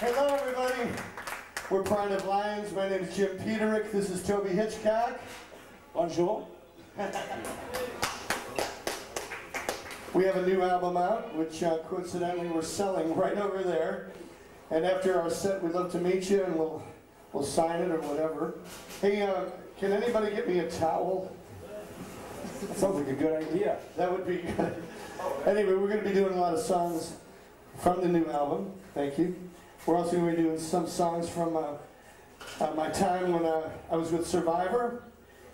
Hello, everybody. We're Pride of Lions. My name is Jim Peterik. This is Toby Hitchcock. Bonjour. we have a new album out, which uh, coincidentally we're selling right over there. And after our set, we'd love to meet you, and we'll we'll sign it or whatever. Hey, uh, can anybody get me a towel? That sounds like a good idea. That would be good. anyway, we're going to be doing a lot of songs from the new album. Thank you. We're also going to be doing some songs from uh, uh, my time when uh, I was with Survivor,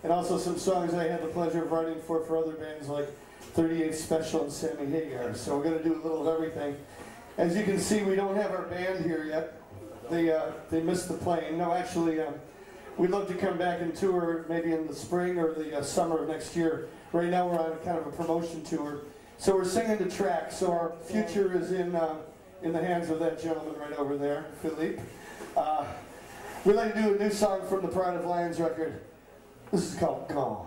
and also some songs I had the pleasure of writing for for other bands like 38 Special and Sammy Hagar. So we're going to do a little of everything. As you can see, we don't have our band here yet. They uh, they missed the plane. No, actually. Um, We'd love to come back and tour maybe in the spring or the uh, summer of next year. Right now we're on kind of a promotion tour. So we're singing the track. So our future is in uh, in the hands of that gentleman right over there, Philippe. Uh, we'd like to do a new song from the Pride of Lions record. This is called Gone.